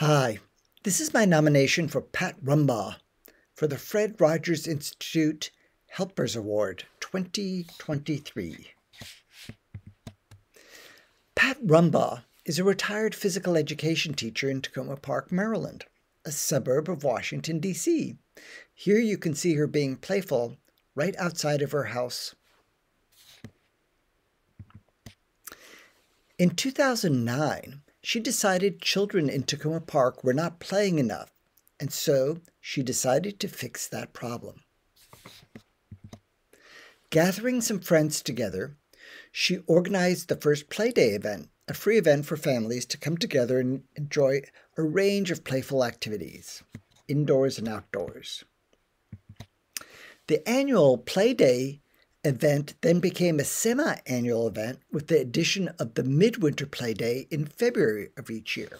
Hi, this is my nomination for Pat Rumbaugh for the Fred Rogers Institute Helpers Award 2023. Pat Rumbaugh is a retired physical education teacher in Takoma Park, Maryland, a suburb of Washington, D.C. Here you can see her being playful right outside of her house. In 2009, she decided children in Takoma Park were not playing enough, and so she decided to fix that problem. Gathering some friends together, she organized the first Playday event, a free event for families to come together and enjoy a range of playful activities, indoors and outdoors. The annual Playday event then became a semi annual event with the addition of the Midwinter Play Day in February of each year.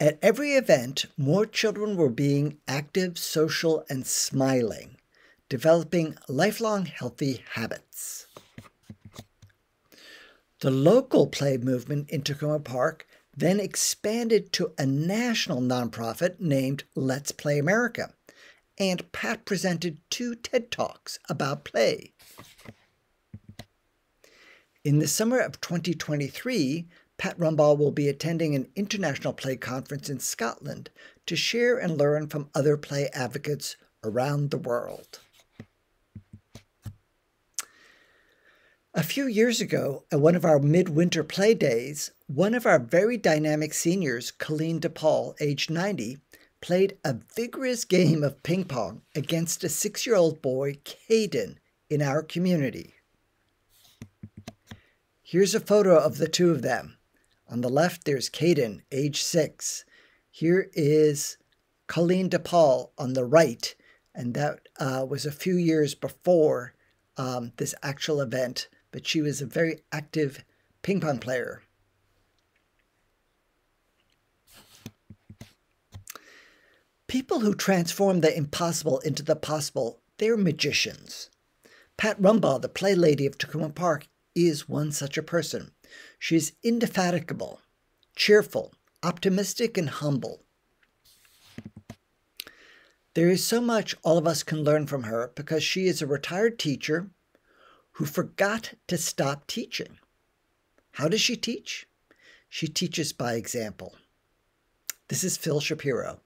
At every event, more children were being active, social, and smiling, developing lifelong healthy habits. The local play movement in Takoma Park then expanded to a national nonprofit named Let's Play America and Pat presented two TED Talks about play. In the summer of 2023, Pat Rumbaugh will be attending an international play conference in Scotland to share and learn from other play advocates around the world. A few years ago, at one of our midwinter play days, one of our very dynamic seniors, Colleen DePaul, aged 90, played a vigorous game of ping pong against a six year old boy, Caden, in our community. Here's a photo of the two of them. On the left, there's Caden, age six. Here is Colleen DePaul on the right, and that uh, was a few years before um, this actual event, but she was a very active ping pong player. People who transform the impossible into the possible, they're magicians. Pat Rumbaugh, the play lady of Takoma Park, is one such a person. She's indefatigable, cheerful, optimistic, and humble. There is so much all of us can learn from her because she is a retired teacher who forgot to stop teaching. How does she teach? She teaches by example. This is Phil Shapiro.